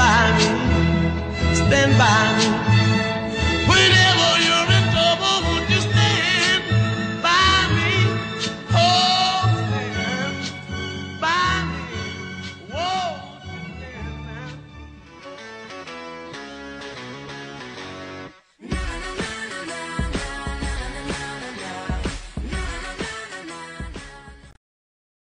by me, stand by me.